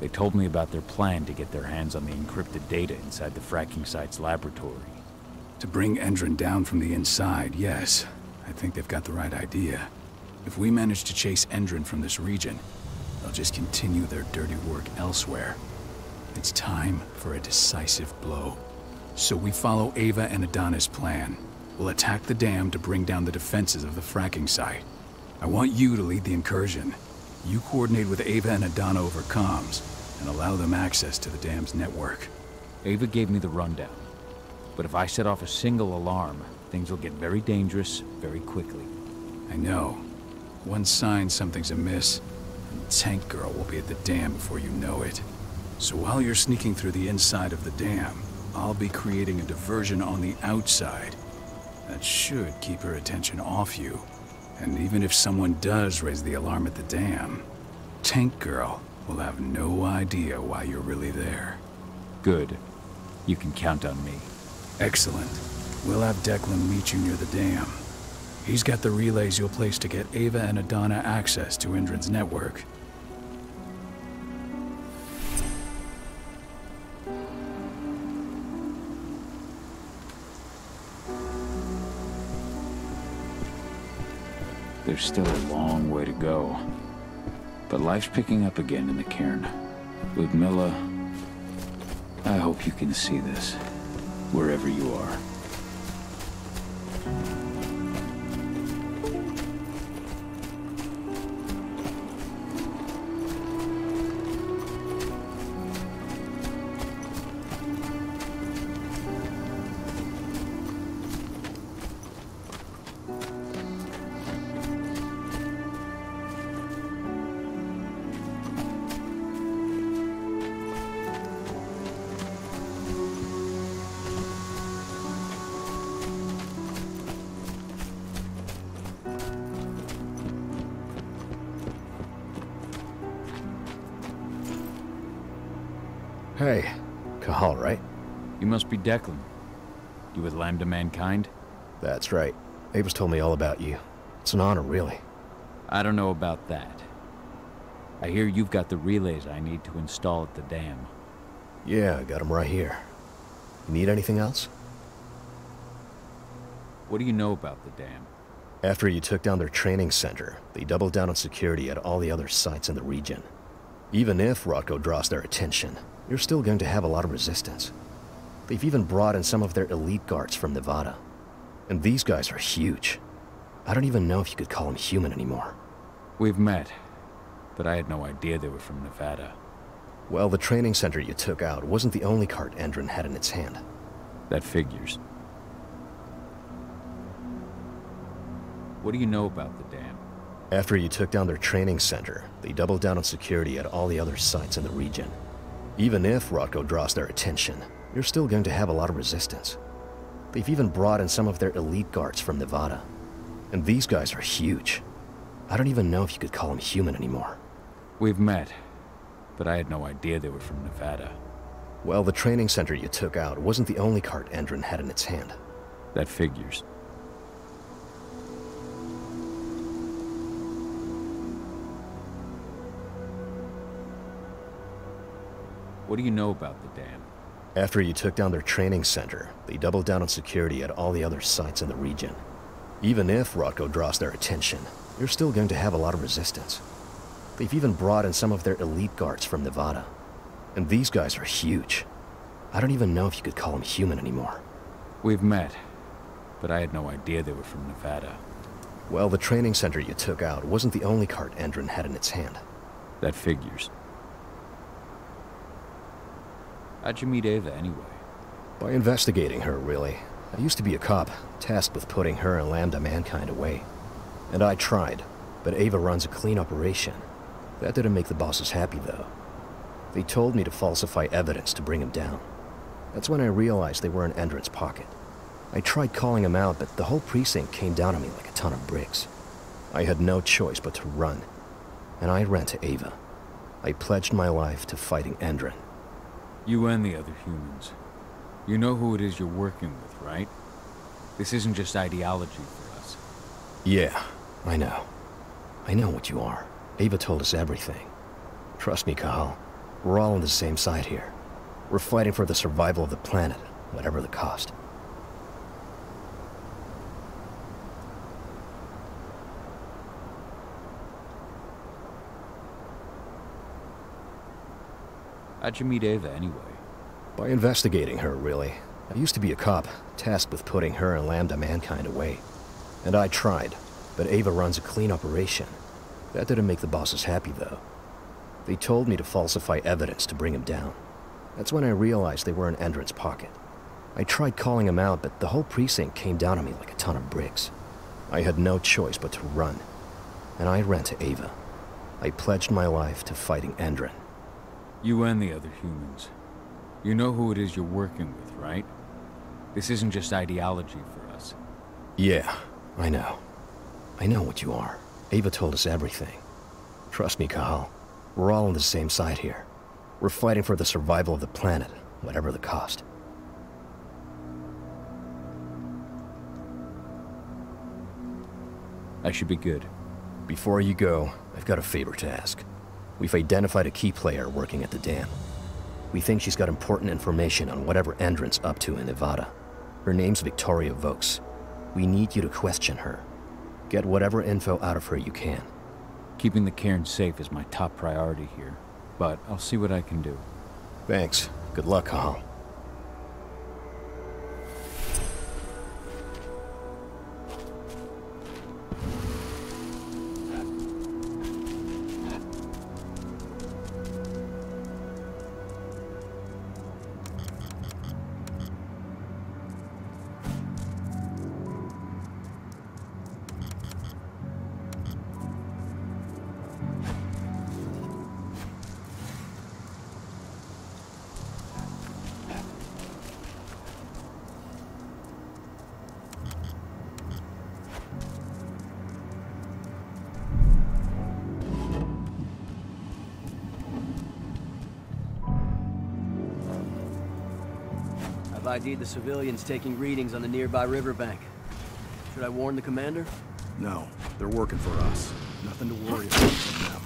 Speaker 1: they told me about their plan to get their hands on the encrypted data inside the fracking site's laboratory.
Speaker 12: To bring Endron down from the inside, yes. I think they've got the right idea. If we manage to chase Endron from this region, they'll just continue their dirty work elsewhere. It's time for a decisive blow. So we follow Ava and Adana's plan. We'll attack the dam to bring down the defenses of the fracking site. I want you to lead the incursion. You coordinate with Ava and Adana over comms, and allow them access to the dam's network.
Speaker 1: Ava gave me the rundown. But if I set off a single alarm, things will get very dangerous very quickly.
Speaker 12: I know. One sign something's amiss, and Tank Girl will be at the dam before you know it. So while you're sneaking through the inside of the dam, I'll be creating a diversion on the outside. That should keep her attention off you. And even if someone does raise the alarm at the dam, Tank Girl will have no idea why you're really there.
Speaker 1: Good. You can count on me.
Speaker 12: Excellent. We'll have Declan meet you near the dam. He's got the relays you'll place to get Ava and Adana access to Endron's network.
Speaker 1: There's still a long way to go. But life's picking up again in the cairn. Ludmilla, I hope you can see this, wherever you are.
Speaker 8: Hey, Cahal, right?
Speaker 1: You must be Declan. You with Lambda Mankind?
Speaker 8: That's right. Ava's told me all about you. It's an honor, really.
Speaker 1: I don't know about that. I hear you've got the relays I need to install at the dam.
Speaker 8: Yeah, I got them right here. You need anything else?
Speaker 1: What do you know about the dam?
Speaker 8: After you took down their training center, they doubled down on security at all the other sites in the region. Even if Rodko draws their attention, you're still going to have a lot of resistance. They've even brought in some of their elite guards from Nevada. And these guys are huge. I don't even know if you could call them human anymore.
Speaker 1: We've met, but I had no idea they were from Nevada.
Speaker 8: Well, the training center you took out wasn't the only cart Endron had in its hand.
Speaker 1: That figures. What do you know about the dam?
Speaker 8: After you took down their training center, they doubled down on security at all the other sites in the region. Even if Rodko draws their attention, you're still going to have a lot of resistance. They've even brought in some of their elite guards from Nevada. And these guys are huge. I don't even know if you could call them human anymore.
Speaker 1: We've met, but I had no idea they were from Nevada.
Speaker 8: Well, the training center you took out wasn't the only cart Endron had in its hand.
Speaker 1: That figures. What do you know about the dam?
Speaker 8: After you took down their training center, they doubled down on security at all the other sites in the region. Even if Rodko draws their attention, you're still going to have a lot of resistance. They've even brought in some of their elite guards from Nevada. And these guys are huge. I don't even know if you could call them human anymore.
Speaker 1: We've met, but I had no idea they were from Nevada.
Speaker 8: Well, the training center you took out wasn't the only cart Endron had in its hand.
Speaker 1: That figures. How'd you meet Ava anyway?
Speaker 8: By investigating her, really. I used to be a cop, tasked with putting her and Lambda Mankind away. And I tried, but Ava runs a clean operation. That didn't make the bosses happy, though. They told me to falsify evidence to bring him down. That's when I realized they were in Endron's pocket. I tried calling him out, but the whole precinct came down on me like a ton of bricks. I had no choice but to run. And I ran to Ava. I pledged my life to fighting Endron.
Speaker 1: You and the other humans. You know who it is you're working with, right? This isn't just ideology for us.
Speaker 8: Yeah, I know. I know what you are. Ava told us everything. Trust me, Cahal. We're all on the same side here. We're fighting for the survival of the planet, whatever the cost.
Speaker 1: How'd you meet Ava anyway?
Speaker 8: By investigating her, really. I used to be a cop, tasked with putting her and Lambda Mankind away. And I tried, but Ava runs a clean operation. That didn't make the bosses happy, though. They told me to falsify evidence to bring him down. That's when I realized they were in Endron's pocket. I tried calling him out, but the whole precinct came down on me like a ton of bricks. I had no choice but to run. And I ran to Ava. I pledged my life to fighting Endron.
Speaker 1: You and the other humans. You know who it is you're working with, right? This isn't just ideology for us.
Speaker 8: Yeah, I know. I know what you are. Ava told us everything. Trust me, Cahal. We're all on the same side here. We're fighting for the survival of the planet, whatever the cost.
Speaker 1: I should be good.
Speaker 8: Before you go, I've got a favor to ask. We've identified a key player working at the dam. We think she's got important information on whatever Endron's up to in Nevada. Her name's Victoria Vokes. We need you to question her. Get whatever info out of her you can.
Speaker 1: Keeping the cairn safe is my top priority here, but I'll see what I can do.
Speaker 8: Thanks. Good luck, Cahal.
Speaker 13: The civilians taking readings on the nearby riverbank. Should I warn the commander?
Speaker 3: No, they're working for us. Nothing to worry about from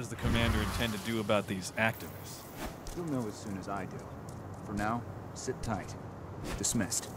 Speaker 7: does the commander intend to do about these activists?
Speaker 12: You'll know as soon as I do. For now, sit tight. Dismissed.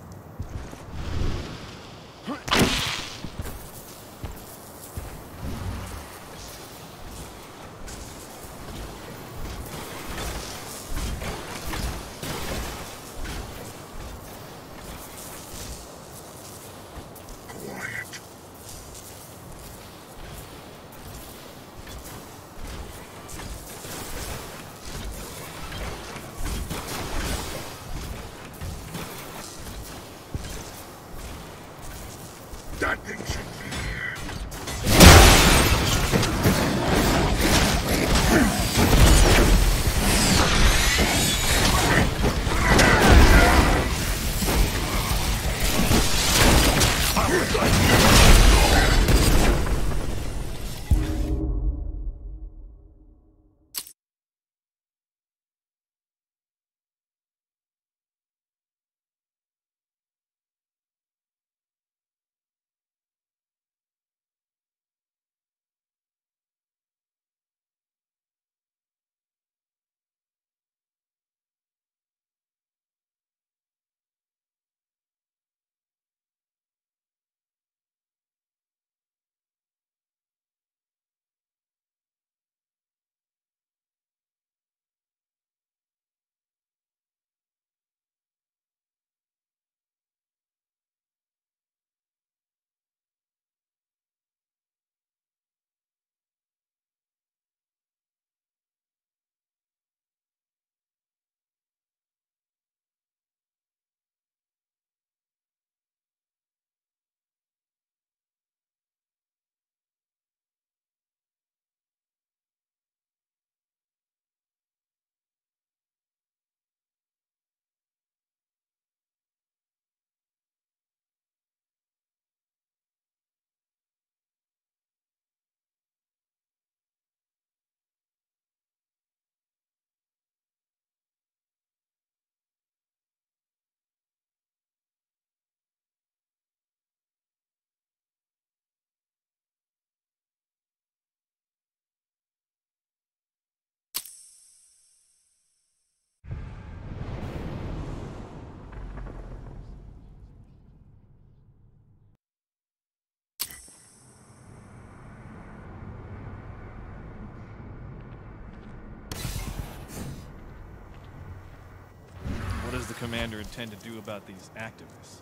Speaker 7: Commander intend to do about these activists?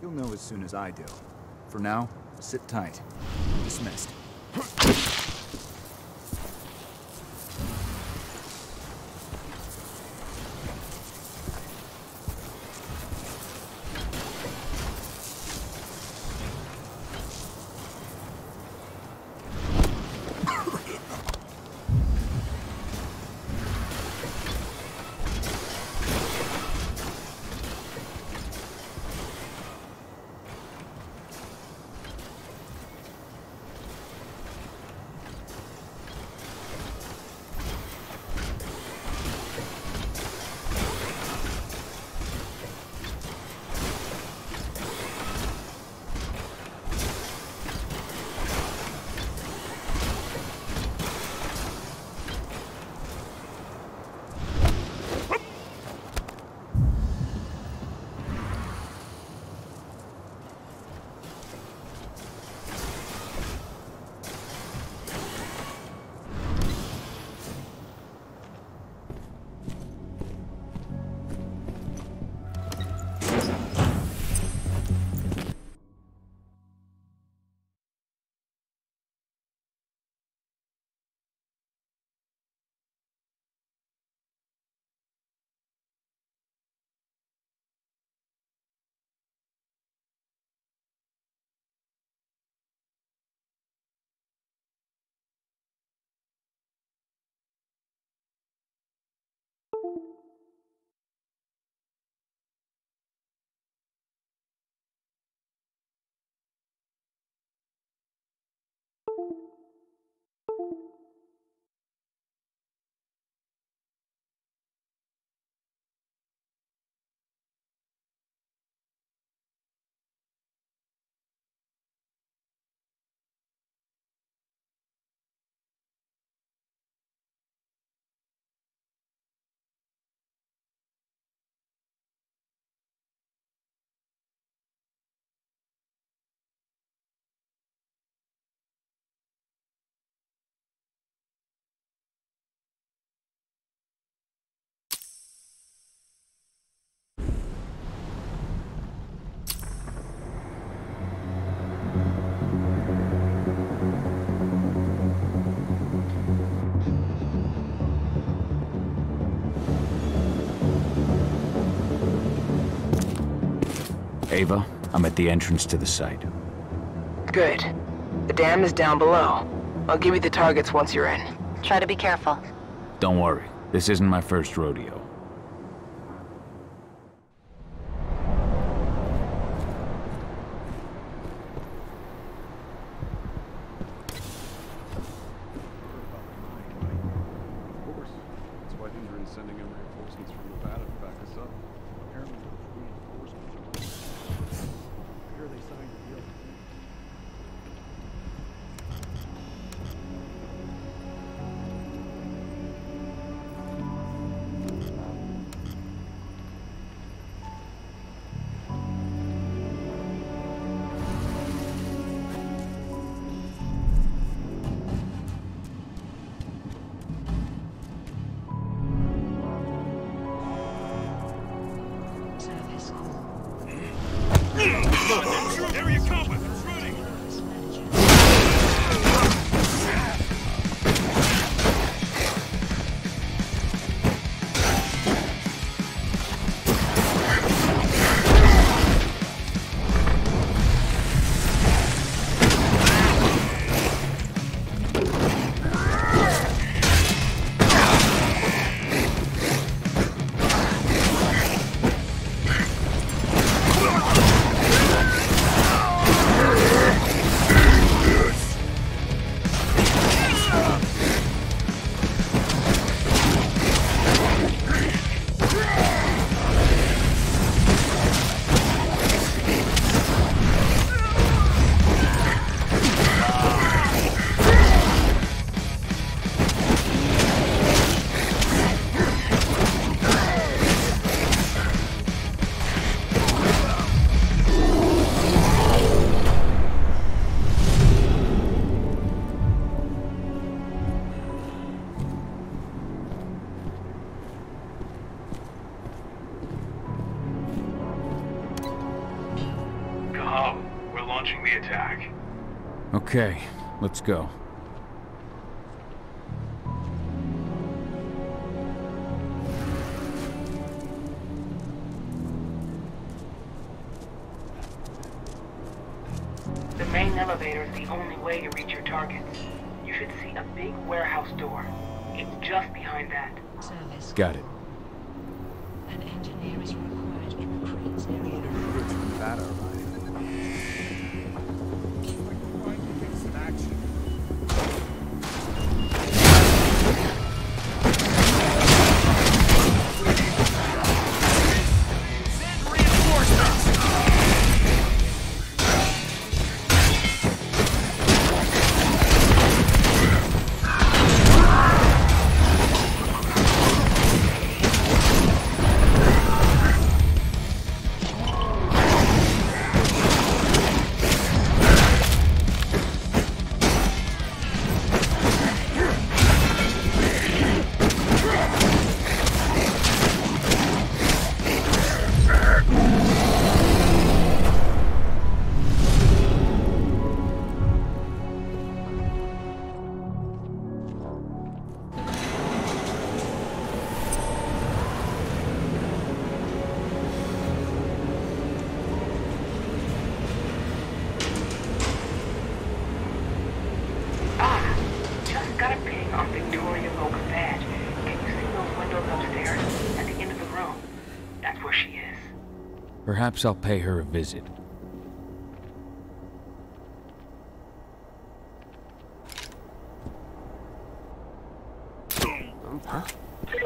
Speaker 12: You'll know as soon as I do. For now, sit tight. Dismissed.
Speaker 14: Ava, I'm at the entrance to the site.
Speaker 15: Good. The dam is down below. I'll give you the targets once you're in.
Speaker 11: Try to be careful.
Speaker 14: Don't worry, this isn't my first rodeo.
Speaker 1: Go. The
Speaker 15: main elevator is the only way to reach your targets. You should see a big warehouse door. It's just behind that.
Speaker 16: Service.
Speaker 14: Got it. Perhaps I'll pay her a visit.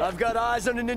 Speaker 5: I've got eyes on an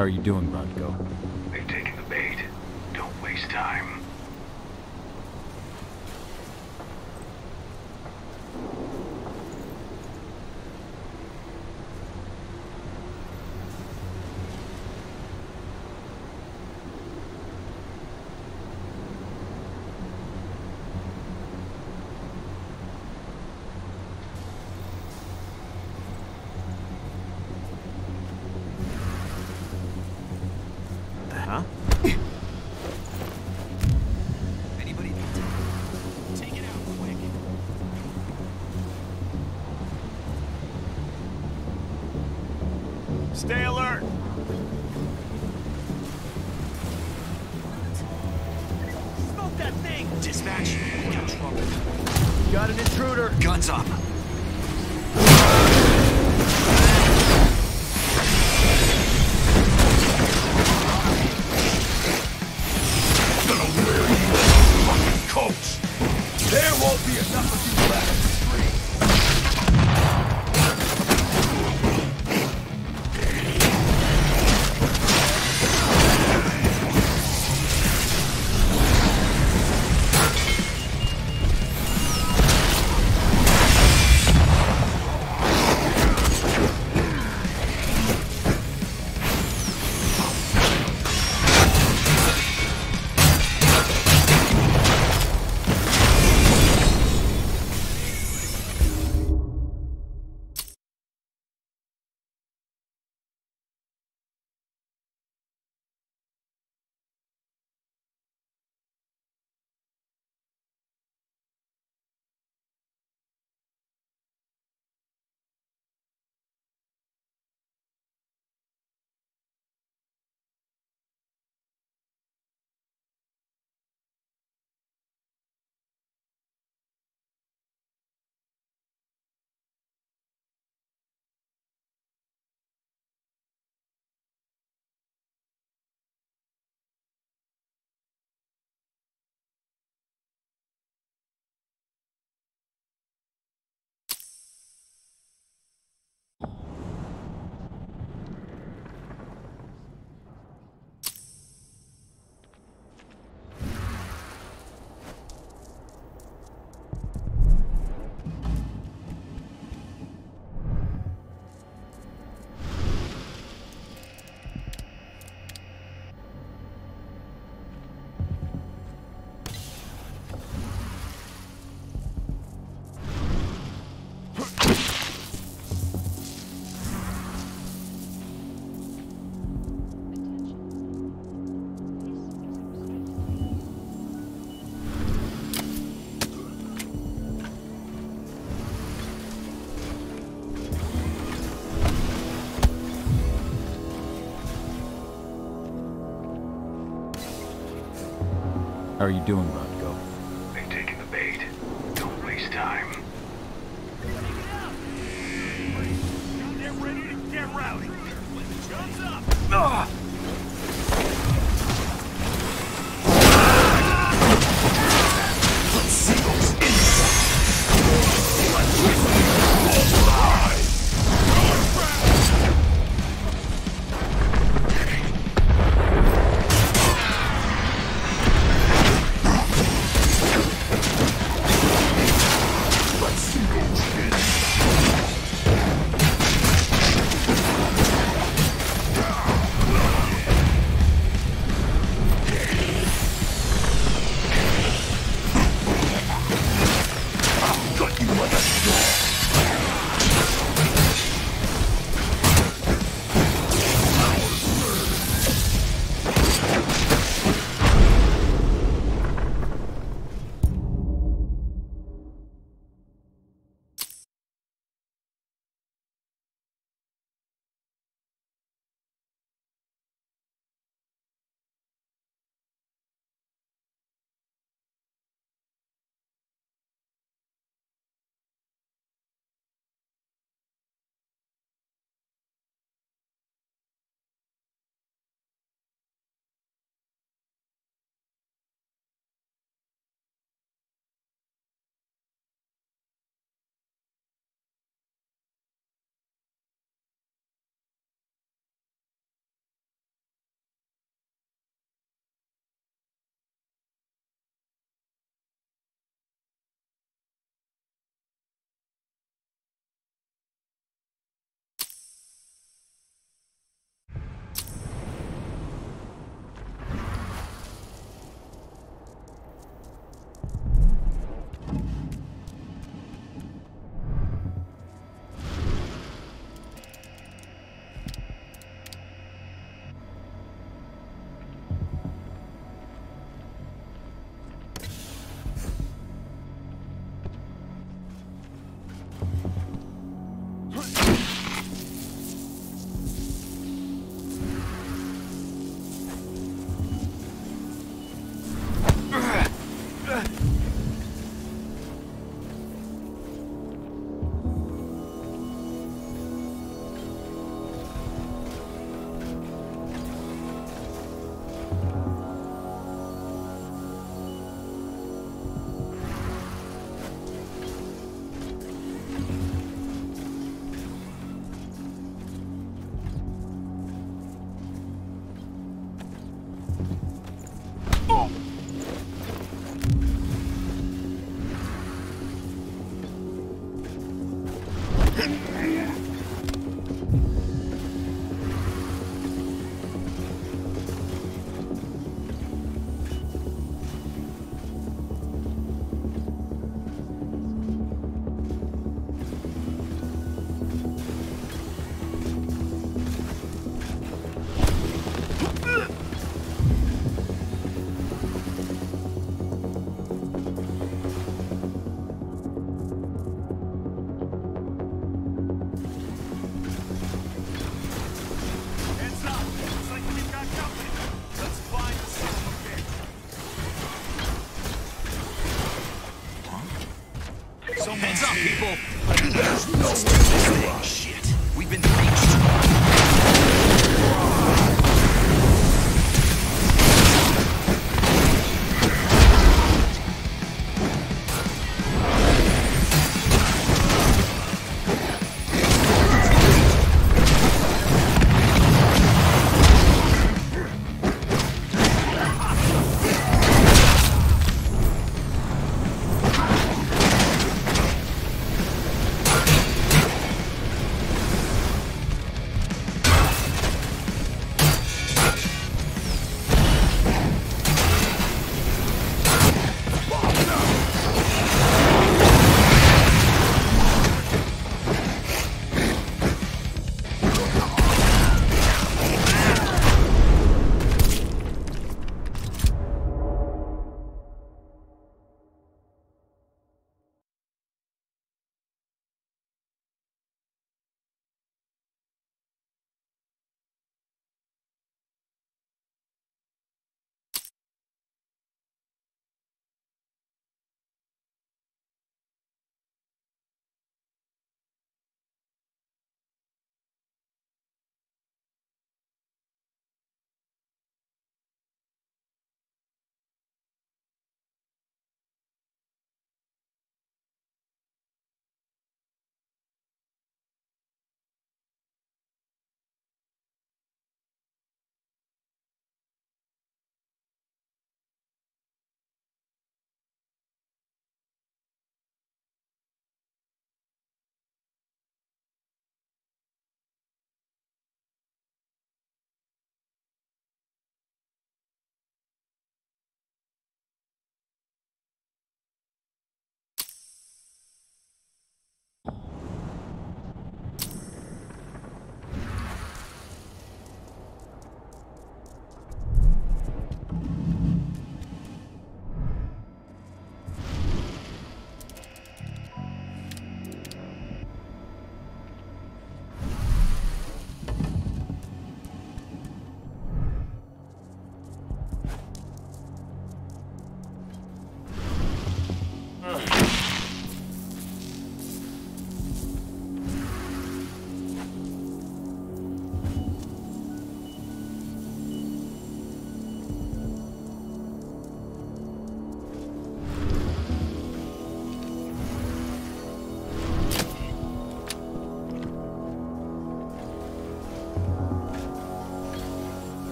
Speaker 5: How are you doing, Rodko?
Speaker 17: They've taken the bait. Don't waste time.
Speaker 5: are you doing?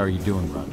Speaker 1: How are you doing, Rodko?